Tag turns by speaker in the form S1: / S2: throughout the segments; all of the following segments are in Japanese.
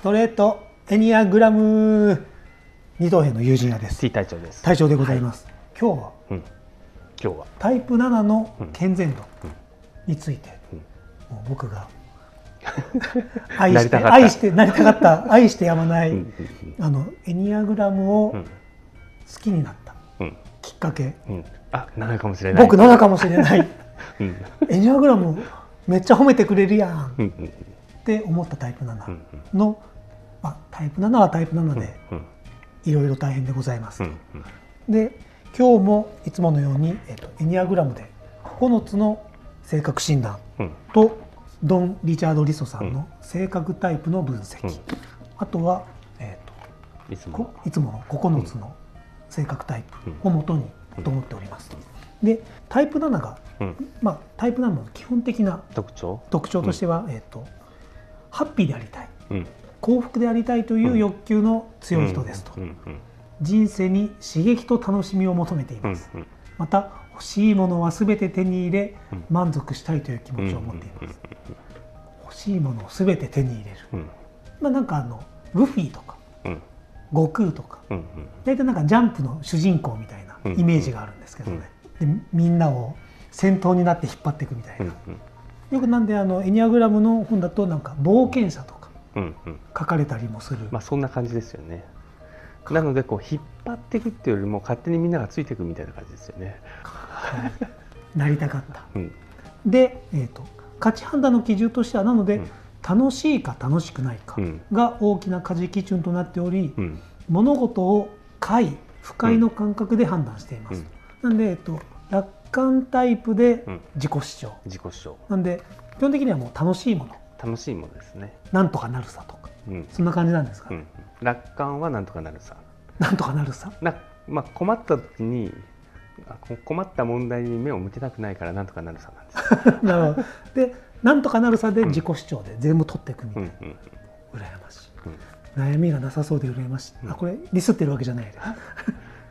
S1: ストレートエニアグラム。二等兵の友人屋です。
S2: 隊長です。
S1: 隊長でございます、今日は？
S2: うん。今日は。
S1: タイプ7の
S2: うん。
S1: 健全度
S2: うん。
S1: について、
S2: うん。
S1: もう僕が 愛して愛してなりたかった。愛してやまない、
S2: うんうん
S1: あのエニアグラムを好
S2: うん
S1: きになった
S2: うん。
S1: きっかけ、
S2: うん。あ、7かもしれない。
S1: 僕7かもしれない。
S2: うん。
S1: エニアグラムめっちゃ褒めてくれるやん。
S2: うんうん
S1: って思ったタイプ7
S2: うん。
S1: の、まあ、タイプ7はタイプ7で
S2: うん
S1: いろいろ大変でございます、
S2: うん
S1: で今日もいつものように、えっとエニアグラムで9つの性格診断
S2: うん。
S1: とドン・リチャード・リソさんの性格タイプの分析、
S2: うん。
S1: あとは、えー、
S2: いつも
S1: とこ。いつもの9つの性格タイプをもとにと思っております。でタイプ7が、
S2: うん。
S1: まあ、タイプ7の基本的な
S2: 特徴？
S1: 特徴としては、えー、とハッピーでありたい。
S2: うん。
S1: 幸福でありたいという欲求の強い人ですと、人生に刺激と楽しみを求めてい
S2: うん。
S1: ます、
S2: うん。
S1: また欲しいものは全て手に入れ
S2: うん。
S1: 満足したいという気持ちを持っています、欲しいものを全て手に入れる。
S2: うん。
S1: まあなんかあのルフィとか
S2: うん。
S1: 悟空とか大体なんかジャンプの主人公みたいなイメージがあるんですけどね、でみんなを先頭になって引っ張っていくみたいな、
S2: うん。
S1: よくなんであのエニアグラムの本だとなんか冒険者とか。書かれたりもする、
S2: まあそんな感じですよね。なのでこう引っ張っていくっていうよりも勝手にみんながついていくみたいな感じですよね。
S1: なりたかった。
S2: うん。
S1: で、えー、と価値判断の基準としてはなので、
S2: うん。
S1: 楽しいか楽しくないか
S2: うん。
S1: が大きな舵基準となっており、
S2: うん。
S1: 物事を快不快の感覚で判断しています、
S2: うん。
S1: なんで、えっと、楽観タイプで
S2: うん。
S1: 自己主張、
S2: 自己主張。
S1: なんで基本的にはもう楽しいもの
S2: 楽しいものですね。
S1: なんとかなるさとか。
S2: うん。
S1: そんな感じなんですか、
S2: うん。楽観はなんとかなるさ。
S1: なんとかなるさ？
S2: なまあ困った時に困った問題に目を向けたくないからなんとかなるさなんです。
S1: なるほど。でなんとかなるさで自己主張で全部取っていくみたいな、
S2: うんうん。
S1: 羨ましい。
S2: うん。
S1: 悩みがなさそうで羨ましい、
S2: うん。
S1: あこれディスってるわけじゃないです。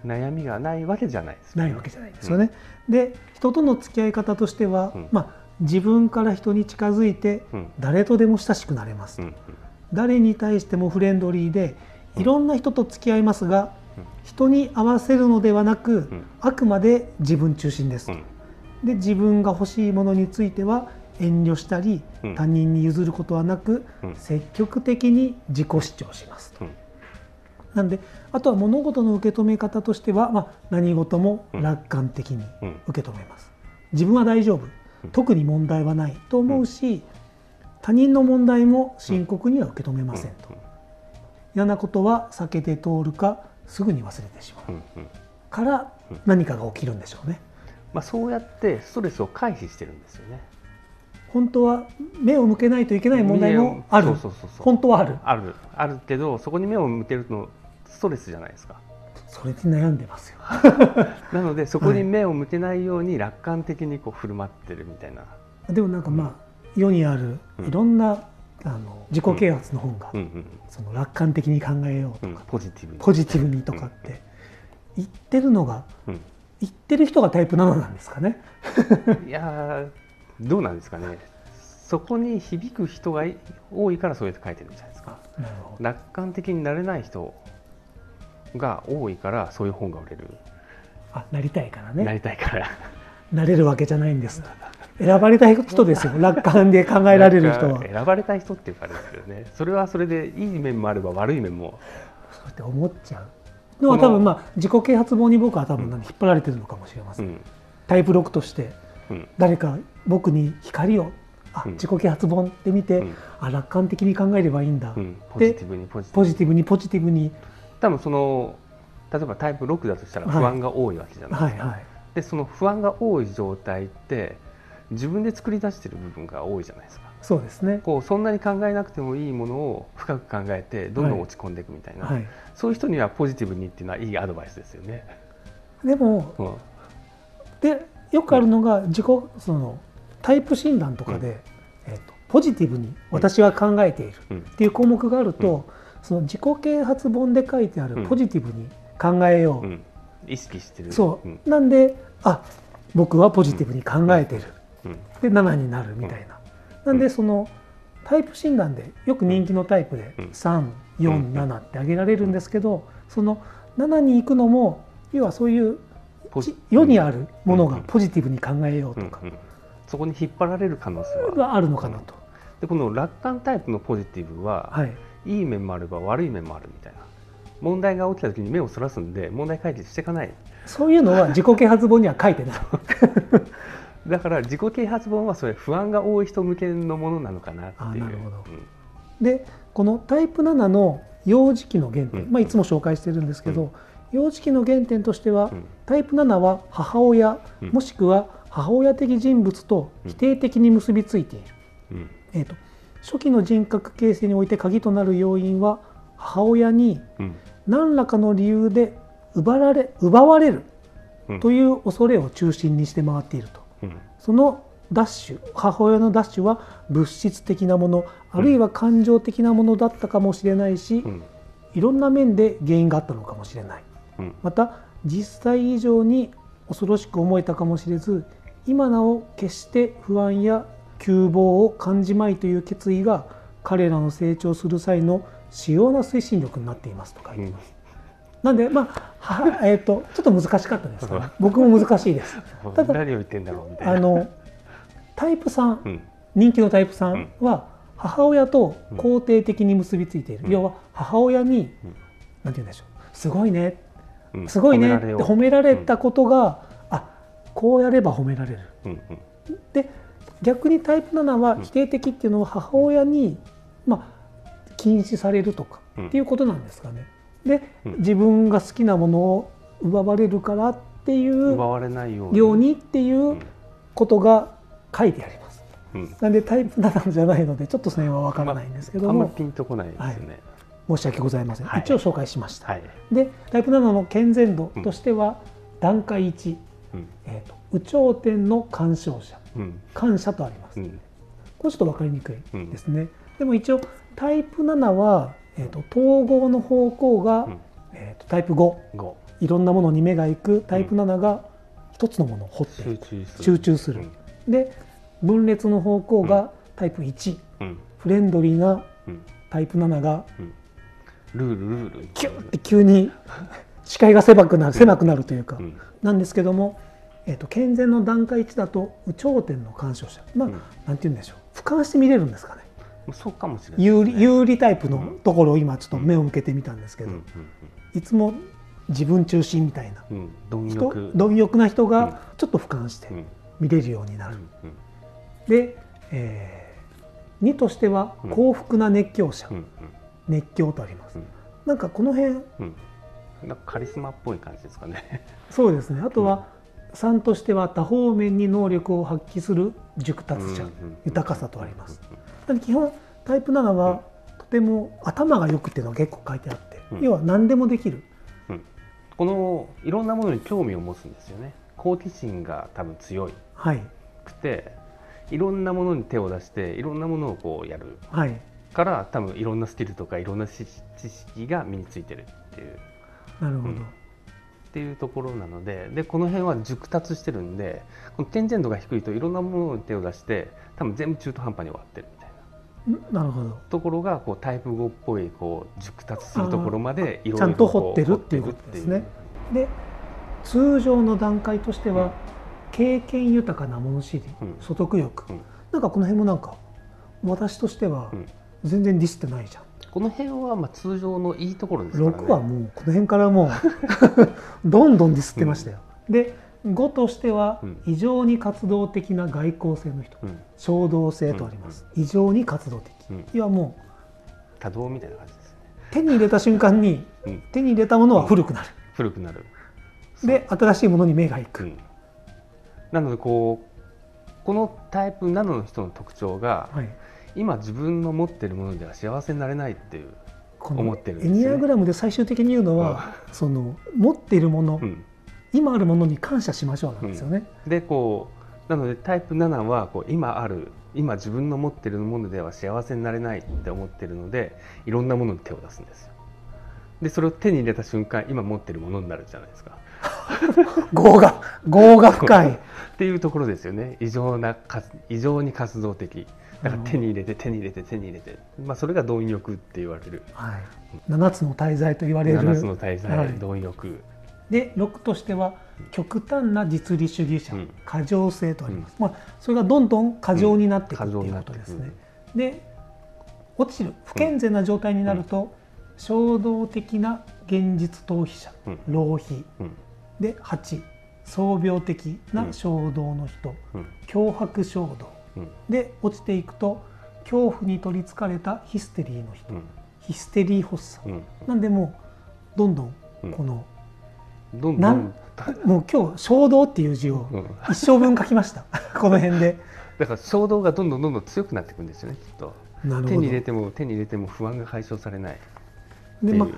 S2: 悩みがないわけじゃないですよね、
S1: ないわけじゃないですよね。で人との付き合い方としては、
S2: うん。
S1: まあ、自分から人に近づいて
S2: うん。
S1: 誰とでも親しくなれます、
S2: うん
S1: 誰に対してもフレンドリーで
S2: うん。
S1: いろんな人と付き合いますが、
S2: うん。
S1: 人に合わせるのではなく、
S2: うん。
S1: あくまで自分中心ですと、
S2: うん。
S1: で自分が欲しいものについては遠慮したり、
S2: うん。
S1: 他人に譲ることはなく、
S2: うん。
S1: 積極的に自己主張しますと。
S2: うん。
S1: なんであとは物事の受け止め方としては、まあ、何事も楽観的に
S2: うん。
S1: 受け止めます、自分は大丈夫。
S2: うん
S1: 特に問題はないと思うし、他人の問題も深刻には受け止めませんと、嫌なことは避けて通るかすぐに忘れてしまう。から
S2: うん。
S1: 何かが起きるんでしょうね。
S2: まあ、そうやってストレスを回避してるんですよね。
S1: 本当は目を向けないといけない問題もある。本当はある。
S2: ある。あるけどそこに目を向けるのストレスじゃないですか。
S1: それで悩んでますよ。
S2: なのでそこに目を向けないように楽観的にこう振る舞ってるみたいな。
S1: でもなんかまあ世にある
S2: うん。
S1: いろんなあの自己啓発の本が
S2: うん。うん
S1: その楽観的に考えよう
S2: うん。
S1: とか
S2: ポジティブに。
S1: ポジティブにとかって言ってるのが
S2: うん。
S1: 言ってる人がタイプ7なんですかね。
S2: いやーどうなんですかね。そこに響く人がい多いからそうやって書いてるんじゃないですか。楽観的になれない人が多いからそういう本が売れる、
S1: あなりたいから
S2: な
S1: ね
S2: りたいから。
S1: なれるわけじゃないんです。選ばれたい人ですよ。楽観で考えられる人は。
S2: 選ばれたい人っていうかあれですけどね。それはそれでいい面もあれば悪い面も。
S1: そうやって思っちゃう。のは多分まあ自己啓発本に僕は多分何引っ張られてるのかもしれません、
S2: うん。
S1: タイプ6として
S2: うん。
S1: 誰か僕に光をあ
S2: うん。
S1: 自己啓発本って見て、
S2: うん。
S1: あ楽観的に考えればいいんだ、
S2: うん。ポジティブにポジティブ
S1: ポ
S2: に
S1: ジティブにポジティブに
S2: 多分その例えばタイプ6だとしたら不安が多いわけじゃないですか、
S1: はいはい。
S2: でその不安が多い状態って自分で作り出してる部分が多いじゃないですか。
S1: そうですね。
S2: こうそんなに考えなくてもいいものを深く考えてどんどん落ち込んでいくみたいな、
S1: はい。
S2: そういう人にはポジティブにっていうのはいいアドバイスですよね。
S1: でも
S2: うん。
S1: でよくあるのが自己そのタイプ診断とかで、えー、とポジティブに私は考えている
S2: うん
S1: っていう項目があると、その自己啓発本で書いてあるポジティブに考えよう、
S2: うん。意識してる。
S1: そう、
S2: ん。
S1: なんであ僕はポジティブに考えてる、
S2: うん。
S1: で7になるみたいな、なんでそのタイプ診断でよく人気のタイプで
S2: うん。
S1: 347って挙げられるんですけどその7に行くのも要はそういう世にあるものが
S2: うん。
S1: ポジティブに考えようとか。
S2: そこに引っ張られる可能性は。
S1: があるのかなと。
S2: でこの楽観タイプのポジティブは、
S1: はい、
S2: い、い面もあれば悪い面もあるみたいな。問題が起きた時に目をそらすんで問題解決していかない。
S1: そういうのは 自己啓発本には書いてない。
S2: だから自己啓発本はそれ不安が多い人向けのものなのかなっていう。
S1: でこのタイプ7の幼児期の原点、
S2: うん。
S1: まあ、いつも紹介してるんですけど、幼児期の原点としては、
S2: うん。
S1: タイプ7は母親、
S2: うん。
S1: もしくは母親的人物と否定的に結びついている、
S2: うん。
S1: えー、と初期の人格形成において鍵となる要因は母親に
S2: うん。
S1: 何らかの理由で奪われ奪われる
S2: うん。
S1: という恐れを中心にして回っていると。
S2: うん。
S1: そのダッシュ母親のダッシュは物質的なものあるいは感情的なものだったかもしれないし、
S2: うん。
S1: いろんな面で原因があったのかもしれない。
S2: うん。
S1: また実際以上に恐ろしく思えたかもしれず今なお決して不安や窮乏を感じまいという決意が彼らの成長する際の主要な推進力になっていますと書いてます。なんでまあはえー、とちょっと難しかったですか？ね僕も難しいです。ただ
S2: 何を言ってんだろうみたいな。
S1: あのタイプ3
S2: うん。
S1: 人気のタイプ3は母親と肯定的に結びついている、
S2: うん。
S1: 要は母親に、
S2: うん。
S1: なんて言うんでしょう？すごいね。
S2: うん。
S1: すごいね。って
S2: 褒められよう。
S1: 褒められたことが、あこうやれば褒められる。
S2: うんうん。
S1: で逆にタイプ7は否定的っていうのは母親に、まあ、禁止されるとか
S2: うん。
S1: っていうことなんですかね。で
S2: うん。
S1: 自分が好きなものを奪われるからっていう
S2: 奪われないように。
S1: っていううんことが書いてあります。
S2: うん。
S1: なんでタイプ7じゃないのでちょっとその辺は分からないんですけども。
S2: あんまりピンとこないですよね
S1: 申し訳ございません、
S2: はい。
S1: 一応紹介しました、
S2: はい。
S1: でタイプ7の健全度としては、段階1、
S2: うん。
S1: えーと有頂天の干渉者。
S2: うん
S1: 感謝とあります、
S2: うん。
S1: これちょっと分かりにくいですね、でも一応タイプ7は、えー、と統合の方向が、
S2: うん。
S1: えーとタイプ5
S2: 5
S1: いろんなものに目がいく。タイプ7が一つのものを掘って
S2: 集中する。
S1: 集中する、で分裂の方向がタイプ1、
S2: うん。うん
S1: フレンドリーな
S2: うん。
S1: タイプ7が
S2: ルールルール。
S1: キュッて急に視界が狭くなる狭くなるというか、
S2: うん。
S1: なんですけども、えー、と健全の段階1だと有頂天の干渉者まあ、
S2: うん。
S1: なんて言うんでしょう。俯瞰して見れるんですかね。
S2: そうかもしれない
S1: 有利有利タイプのところを今ちょっと目を向けてみたんですけど、
S2: うん
S1: いつも自分中心みたいな。
S2: うん。うん貪
S1: 人
S2: 欲
S1: 貪欲な人
S2: うん。
S1: がちょっと俯瞰して
S2: うん
S1: 見れるようになる。
S2: うん。
S1: で、え2としては
S2: うん。
S1: 幸福な熱狂者、熱狂とあります、
S2: うん。
S1: なんかこの辺
S2: うん。なんかカリスマっぽい感じですかね。
S1: そうですね。あとは3としては多方面に能力を発揮する熟達者、豊かさとあります、基本タイプ7はとても頭が良くっていうのが結構書いてあって、
S2: うん。
S1: 要は何でもできる。
S2: うん。このいろんなものに興味を持つんですよね。好奇心が多分強
S1: はい。
S2: くていろんなものに手を出していろんなものをこうやる。
S1: はい。
S2: から多分いろんなスキルとかいろんな知知識が身についてるっていう。
S1: なるほど、
S2: うんっていうところなのででこの辺は熟達してるんでこの健全度が低いといろんなものに手を出して多分全部中途半端に終わってるみたいな。ん？
S1: なるほど。
S2: ところがこうタイプ5っぽいこう熟達するところまでいろいろ
S1: ちゃんと掘ってるっていうことですね。で通常の段階としては、
S2: うん。
S1: 経験豊かな物知り、
S2: うん。
S1: 所得欲、
S2: うん。
S1: なんかこの辺もなんか私としては
S2: うん。
S1: 全然ディスってないじゃん、
S2: この辺はまあ通常のいいところですからね。
S1: 6はもうこの辺からもう どんどんディスってましたよ、で5としては
S2: うん。
S1: 異常に活動的な外交性の人
S2: うん。
S1: 衝動性とあります、異常に活動的、
S2: うん。
S1: いやもう
S2: 多動みたいな感じですね。
S1: 手に入れた瞬間に
S2: うん。
S1: 手に入れたものは古くなる、
S2: 古くなる。
S1: で新しいものに目がいく、
S2: うん。なのでこうこのタイプ7の人の特徴が
S1: はい、
S2: 今自分の持ってるものでは幸せになれないっていう、思ってるん
S1: エニアグラムで最終的に言うのは、その持っているもの、
S2: うん、
S1: 今あるものに感謝しましょうなんですよね、
S2: でこうなのでタイプ7はこう今ある今自分の持ってるものでは幸せになれないって思ってるのでいろんなものに手を出すんですよ。でそれを手に入れた瞬間今持ってるものになるじゃないですか。
S1: 業が業が深い
S2: っていうところですよね。異常な活異常に活動的だから手に入れて手に入れて手に入れて、まあ、それが貪欲って言われる。
S1: はい、7つの大罪と言われる。
S2: 7つの大罪、
S1: はい。
S2: 貪欲。
S1: で6としては極端な実利主義者、
S2: うん。
S1: 過剰性とあります、まあ、それがどんどん過剰になっていく
S2: うん
S1: っていうことですね、で落ちる不健全な状態になると、衝動的な現実逃避者、
S2: うん。
S1: 浪費。
S2: うん。
S1: で8創病的な衝動の人、
S2: うん。
S1: 脅迫衝動
S2: うん。
S1: で落ちていくと恐怖に取りつかれたヒステリーの人、
S2: うん。
S1: ヒステリー発作、
S2: うん。
S1: なんでもうどんどん
S2: うん。
S1: この、
S2: どん
S1: ん。んもう今日衝動っていう字を
S2: うん。
S1: 一生分書きました。この辺で。
S2: だから衝動がどんどんどんどん強くなっていくんですよねきっと。手に入れても手に入れても不安が解消されない。
S1: で、まあ、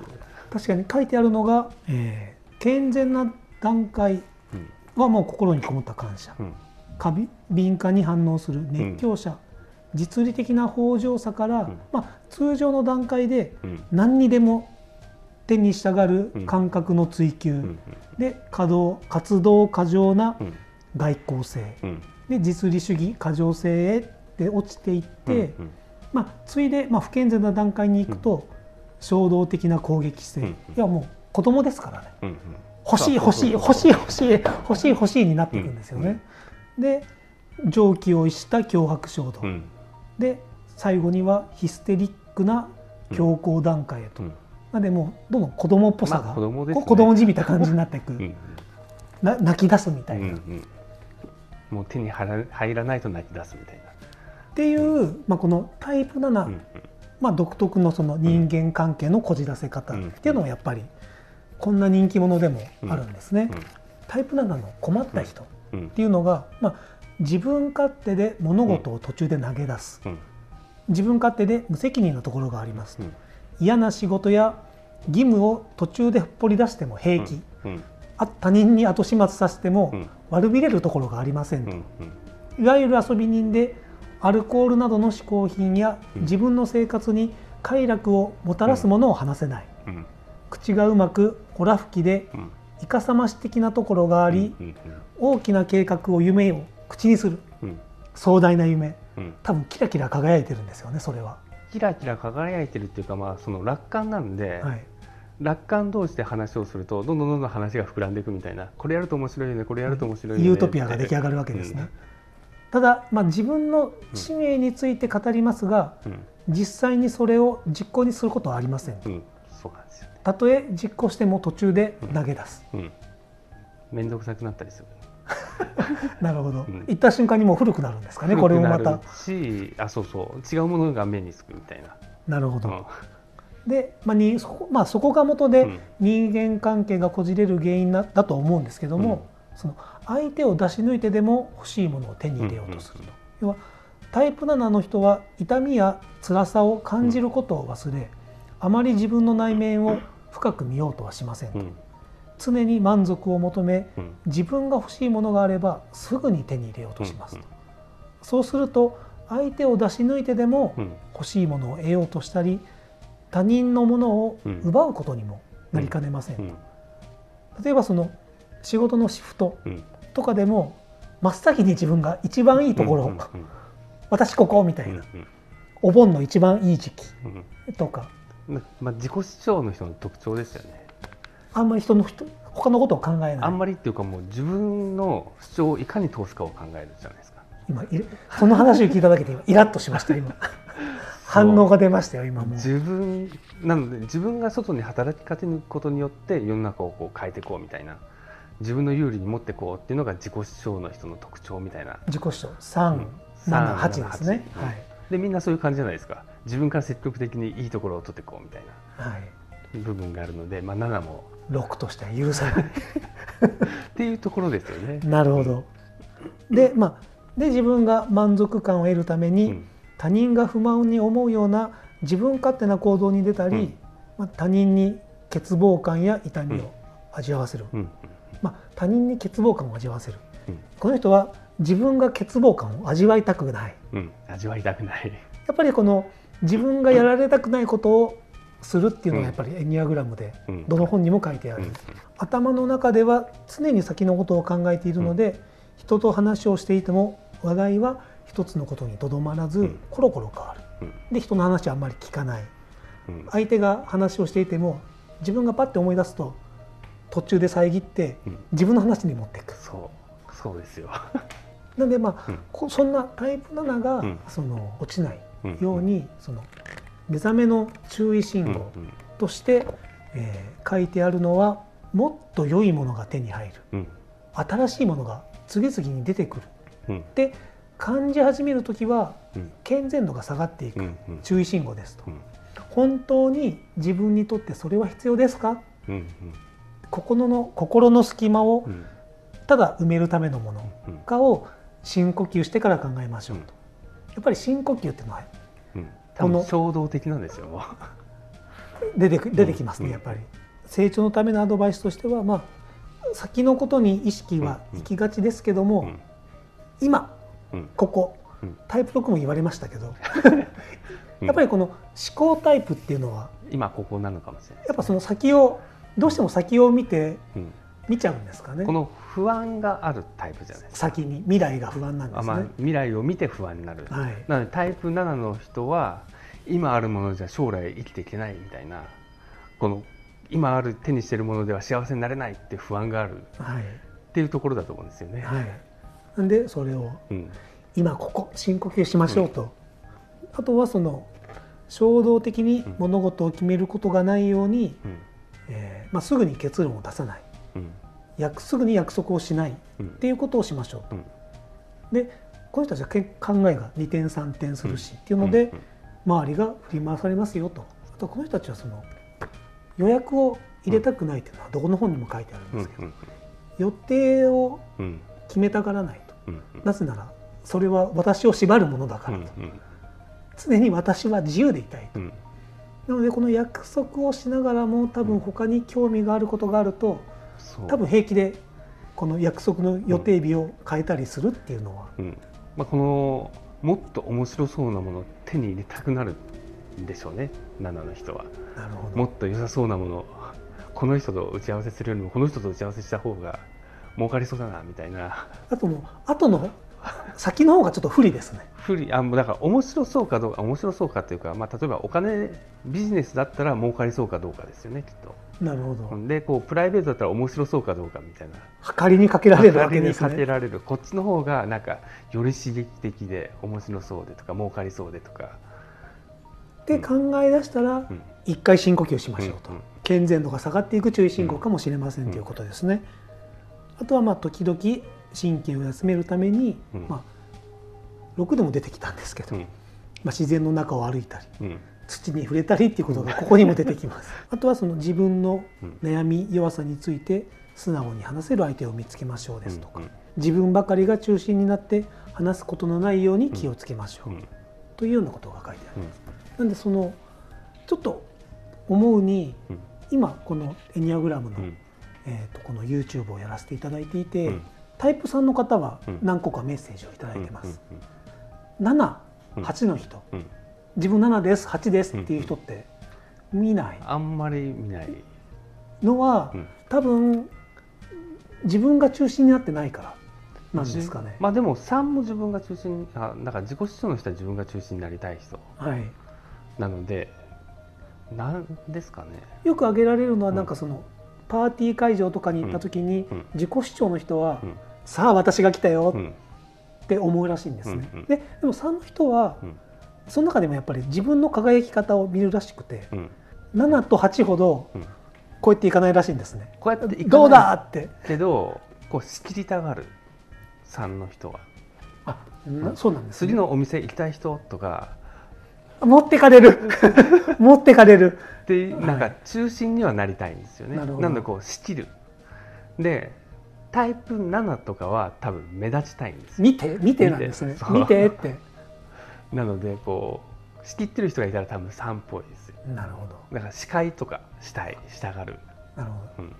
S1: 確かに書いてあるのが、えー健全な段階
S2: うん。
S1: はもう心にこもった感謝。
S2: うん
S1: 過敏敏感に反応する熱狂者、実利的な豊穣さから、
S2: ん。
S1: まあ、通常の段階で
S2: うん。
S1: 何にでも手に従う
S2: うん。
S1: 感覚の追求、
S2: うん。
S1: で稼働活動過剰な
S2: うん。
S1: 外交性。
S2: うん。
S1: で実利主義過剰性へで落ちていって、
S2: うん。
S1: まあ、ついで、まあ、不健全な段階に行くと、衝動的な攻撃性、
S2: うん。
S1: いやもう子供ですからね。
S2: うん。うん。
S1: 欲しい欲しい欲しい欲しい欲しい欲しいになっていくんですよね。で常軌を逸した脅迫衝動、
S2: うん。
S1: で最後にはヒステリックな強行段階へと、
S2: うん。
S1: なん。でもうどんどん子供っぽさが、
S2: まあ子供ですね。
S1: こ子供じみた感じになっていく、
S2: うん。
S1: な泣き出すみたいな、っ
S2: うんうん。もう手に入らないと泣き出すみたいな。
S1: ていう、まあ、このタイプ7、
S2: うん
S1: まあ、独特のその人間関係のこじらせ方っ
S2: うん。
S1: ていうのはやっぱりこんな人気者でもあるんですね。
S2: うん。
S1: タイプ7の困った人っ
S2: うん。
S1: ていうのが、まあ、自分勝手で物事を途中で投げ出す、
S2: うん。
S1: 自分勝手で無責任なところがあります、
S2: うん。
S1: 嫌な仕事や義務を途中でほっぽり出しても平気、他人に後始末させても
S2: うん。
S1: 悪びれるところがありません。と、
S2: うん。
S1: いわゆる遊び人でアルコールなどの嗜好品や
S2: うん。
S1: 自分の生活に快楽をもたらすものを話せない、
S2: うん。
S1: 口がうまくほら吹きで
S2: うん
S1: いかさまし的なところがあり、
S2: うん
S1: 大きな計画を夢を口にする。
S2: うん。
S1: 壮大な夢。
S2: うん。
S1: 多分キラキラ輝いてるんですよねそれは、
S2: キラキラ輝いてるっていうかまあその楽観なんで、
S1: はい、
S2: 楽観同士で話をするとどんどんどんどん話が膨らんでいくみたいな。これやると面白いよねこれやると面白いよね。
S1: ユートピアが出来上がるわけですね、ただ、まあ、自分の使命について語りますが、
S2: うん。
S1: 実際にそれを実行にすることはありません。
S2: うん、うん、そうなんですよ。ね
S1: たとえ実行しても途中で投げ出す、
S2: うん。面倒くさくなったりする。
S1: なるほど、
S2: ん。
S1: 行った瞬間にもう古くなるんですかねこれもまた。
S2: しあそうそう。違うものが目につくみたいな、
S1: なるほど、
S2: うん。
S1: で、まあにそこまあ、そこが元で
S2: うん。
S1: 人間関係がこじれる原因だだと思うんですけども、その相手を出し抜いてでも欲しいものを手に入れようとすると、要はタイプ7の人は痛みや辛さを感じることを忘れ、あまり自分の内面を深く見ようとはしませんと、
S2: うん
S1: 常に満足を求め
S2: うん。
S1: 自分が欲しいものがあればすぐに手に入れようとしますと、
S2: うん
S1: そうすると相手を出し抜いてでも
S2: うん。
S1: 欲しいものを得ようとしたり他人のものを奪うことにもなりかねません、
S2: うん。
S1: 例えばその仕事のシフト
S2: うん。
S1: とかでも真っ先に自分が一番いいところを、
S2: うんうん
S1: 私ここみたいな、
S2: うん
S1: お盆の一番いい時期
S2: うん。
S1: とか
S2: うんまあ、自己主張の人の特徴ですよね。
S1: あんまり人の人他のことを考えない。
S2: あんまりっていうかもう自分の主張をいかに通すかを考えるじゃないですか。
S1: 今いその話を聞いただけで今 イラッとしました今。反応が出ましたよ今もう。
S2: 自分なので自分が外に働きかけることによって世の中をこう変えていこうみたいな。自分の有利に持っていこうっていうのが自己主張の人の特徴みたいな。
S1: 自己主張。378、
S2: うん。
S1: ですね、
S2: 378
S1: はい
S2: でみんなそういう感じじゃないですか。自分から積極的にいいところを取っていこうみたい
S1: はい、
S2: な部分があるので、まあ、7も。
S1: 6としては許さない。
S2: っていうところですよね。
S1: なるほど。でまあで自分が満足感を得るために、
S2: うん。
S1: 他人が不満に思うような自分勝手な行動に出たり、
S2: うん。
S1: まあ、他人に欠乏感や痛みを味わわせる、
S2: うん。
S1: まあ、他人に欠乏感を味わわせる。
S2: うん。
S1: この人は自分が欠乏感を味わいたくない。
S2: うん、味わいたくない。
S1: やっぱりこの自分がやられたくないことをするっていうのがやっぱりエニアグラムで
S2: うん。
S1: どの本にも書いてある、
S2: うん。
S1: 頭の中では常に先のことを考えているので、人と話をしていても話題は一つのことにとどまらず、
S2: うん。
S1: コロコロ変わる。
S2: うん。
S1: で人の話はあんまり聞かない。
S2: うん。
S1: 相手が話をしていても自分がパッて思い出すと途中で遮って
S2: うん。
S1: 自分の話に持っていく。
S2: そう。そうですよ。
S1: なのでまあ、
S2: うん。
S1: こそんなタイプ7が、
S2: うん。
S1: その落ちない
S2: うん。
S1: ように、その目覚めの注意信
S2: うん
S1: 号として、えー書いてあるのはもっと良いものが手に入る。
S2: うん。
S1: 新しいものが次々に出てくる。
S2: うん。
S1: って感じ始める時は
S2: うん。
S1: 健全度が下がっていく、
S2: うんうん。
S1: 注意信号ですと、
S2: うん。
S1: 本当に自分にとってそれは必要ですか？
S2: うん
S1: 心の心の隙間を
S2: うん。
S1: ただ埋めるためのもの
S2: うん。
S1: かを深呼吸してから考えましょうと、やっぱり深呼吸っていうのはこの
S2: 衝動的なんですよ。
S1: 出てく出てきますね、
S2: うん。
S1: やっぱり。成長のためのアドバイスとしてはまあ先のことに意識は行きがちですけども、
S2: うん。
S1: 今
S2: うん。
S1: ここ、
S2: うん。
S1: タイプ6も言われましたけど、
S2: うん。
S1: やっぱりこの思考タイプっていうのは
S2: 今ここなのかもしれない。
S1: やっぱその先をどうしても先を見て
S2: うん。
S1: 見ちゃうんですかね。
S2: この不安があるタイプじゃないですか。
S1: 先に未来が不安なんですね、
S2: あまあ、未来を見て不安になる。
S1: はい。
S2: なのでタイプ7の人は今あるものじゃ将来生きていけないみたいなこの今ある手にしているものでは幸せになれないって不安がある。
S1: はい。
S2: っていうところだと思うんですよね。
S1: はい。なんでそれを
S2: うん。
S1: 今ここ深呼吸しましょうと、あとはその衝動的に物事を決めることがないように、
S2: うん。
S1: えーまあ、すぐに結論を出さない。
S2: うん
S1: 約すぐに約束をしないっ
S2: うん
S1: ていうことをしましょうと、
S2: うん。
S1: でこの人たちはけ考えが2点3点するし、っていうので、
S2: うん
S1: 周りが振り回されますよと。あとこの人たちはその予約を入れたくないっていうのはどこの本にも書いてあるん
S2: うん
S1: ですけど、予定を
S2: うん
S1: 決めたがらないと。
S2: うん
S1: なぜならそれは私を縛るものだからと、常に私は自由でいたいと、
S2: うん。
S1: なのでこの約束をしながらも多分他に興味があることがあると多分平気でこの約束の予定日を変えたりするっていうのは、
S2: うん。まあ、このもっと面白そうなものを手に入れたくなるんでしょうね。7の人は。
S1: なるほど。
S2: もっと良さそうなものこの人と打ち合わせするよりもこの人と打ち合わせした方が儲かりそうだなみたいな。
S1: あともう後の先の方がちょっと不利ですね。
S2: 不利あもうだから面白そうかどうか面白そうかっていうか、まあ、例えばお金ビジネスだったら儲かりそうかどうかですよねきっと
S1: なるほど。
S2: でこうプライベートだったら面白そうかどうかみたいな。
S1: 計りにかけられるわけですね。
S2: かけられるこっちの方がなんかより刺激的で面白そうでとか儲かりそうでとか、
S1: で考え出したら
S2: うん。
S1: 一回深呼吸しましょうと、
S2: うんうん。
S1: 健全度が下がっていく注意信号かもしれませんということですね、あとはまあ時々神経を休めるために、
S2: うん。
S1: まあ、6でも出てきたんですけど、
S2: うん。
S1: まあ、自然の中を歩いたり
S2: うん
S1: 土に触れたりっていうことがここにも出てきます。あとはその自分の
S2: うん。
S1: 悩み弱さについて素直に話せる相手を見つけましょうですとか、
S2: うん
S1: 自分ばかりが中心になって話すことのないように気をつけましょう、
S2: うん。
S1: というようなことが書いてあり
S2: うん。
S1: ます、なんでそのちょっと思うに
S2: うん。
S1: 今このエニアグラムの、
S2: うん。
S1: えー、とこの YouTube をやらせていただいていて、
S2: うん。
S1: タイプ3の方は
S2: うん。
S1: 何個かメッセージをいただいてます、
S2: うん
S1: 7、
S2: うん。
S1: 8の人自分7です8ですっていう人って見ない。
S2: あんまり見ない、
S1: のは、
S2: うん。
S1: 多分自分が中心になってないからなんですかね。
S2: まあでも3も自分が中心あだから自己主張の人は自分が中心になりたい人。
S1: はい、
S2: なのでなんですかね。
S1: よく挙げられるのは
S2: うん。
S1: なんかその、パーティー会場とかに行った時に、
S2: うん。
S1: 自己主張の人は、
S2: うん。
S1: さあ私が来たよ
S2: うん。
S1: って思うらしいんですね。
S2: うんうん。
S1: ででも3の人は、
S2: うん
S1: その中でもやっぱり自分の輝き方を見るらしくて
S2: うん。
S1: 7と8ほど
S2: うん。
S1: こうやっていかないらしいんですね。
S2: こうやっていかない。
S1: どうだって。
S2: けどこう仕切りたがる3の人は。
S1: あなそうなんです、
S2: 次のお店行きたい人とか。
S1: 持ってかれる。持ってかれる。
S2: で
S1: はい
S2: なんか中心にはなりたいんですよね、
S1: なるほど。
S2: なんでこう仕切る。でタイプ7とかは多分目立ちたいんですよ。
S1: 見て見てなんですね。
S2: 見て
S1: って
S2: なのでこう仕切ってる人がいたら多分3っぽいですよ。
S1: なるほど。
S2: だから司会とかしたいしたがる、
S1: なるほど。
S2: うん、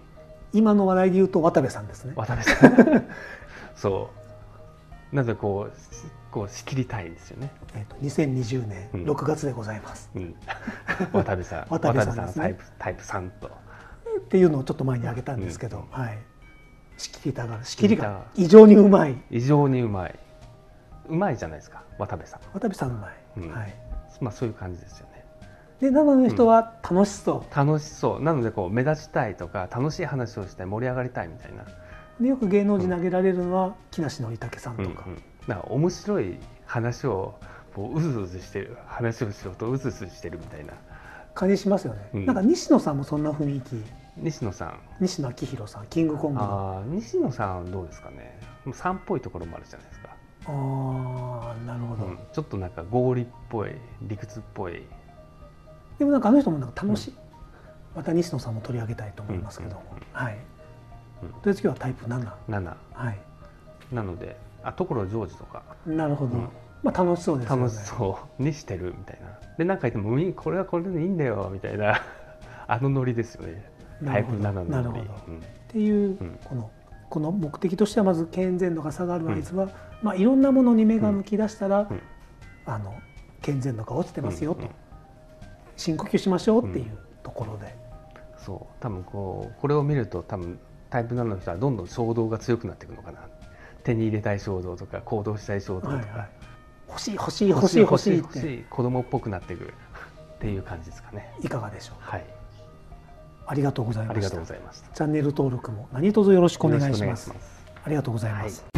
S1: 今の話題で言うと渡部さんですね。
S2: 渡辺さん。そう。なのでこうしこう仕切りたいんですよね、
S1: えーと2020年
S2: うん
S1: 6月でございます、
S2: うん、渡辺さん。
S1: 渡部さんね。
S2: タイプタイプ3と。
S1: っていうのをちょっと前に挙げたんですけど、
S2: うん。
S1: はい、仕切りたがる。仕切りが異常にうまい。
S2: 異常にうまいうまいじゃないですか渡部さん、
S1: 渡部さんうまい、
S2: うん。
S1: はい、
S2: まあそういう感じですよね。
S1: で長野の人は楽しそう、
S2: 楽しそう。なのでこう目立ちたいとか楽しい話をしたい盛り上がりたいみたいな。
S1: でよく芸能人投げられるのは木梨憲武さんとか、
S2: うんうんなんか面白い話をこううずうずしてる話をしようとうずうずしてるみたいな。
S1: 感じしますよね、
S2: うん。
S1: なんか西野さんもそんな雰囲気。
S2: 西野さん。
S1: 西野昭弘さんキングコングの。
S2: あー西野さんはどうですかね。もう3っぽいところもあるじゃないですか、
S1: あーなるほど、
S2: うん。ちょっとなんか合理っぽい理屈っぽい。
S1: でもなんかあの人もなんか楽しい、また西野さんも取り上げたいと思いますけども、
S2: うんうん
S1: はい、
S2: うん。
S1: とりあえず今日はタイプ7
S2: 7
S1: はい。
S2: なのであ所ジョージとか。
S1: なるほど、
S2: うん。
S1: まあ楽しそうですよね。
S2: 楽しそう。にしてるみたいな。で何か言ってもいいこれはこれでいいんだよみたいな。あのノリですよね。タイプ7のノリ。
S1: なるほど。
S2: うん。
S1: っていう、
S2: うん。
S1: このこの目的としてはまず健全度が下がる合図は、まあ、いろんなものに目が向き出したら、
S2: うん。
S1: あの健全度が落ちてますよと、深呼吸しましょうっていうところで、
S2: そう。多分こうこれを見ると多分タイプ7の人はどんどん衝動が強くなっていくのかな。手に入れたい衝動とか行動したい衝動とか、
S1: はいはい、欲しい欲しい欲しい欲しいっ
S2: 欲しい
S1: て
S2: 子供っぽくなっていくっていう感じですかね。
S1: いかがでしょう？
S2: はい。
S1: ありがとうござい
S2: ありがと
S1: ました
S2: うございました。
S1: チャンネル登録も何卒
S2: よろしくお願いします。
S1: ありがとうございます、
S2: はい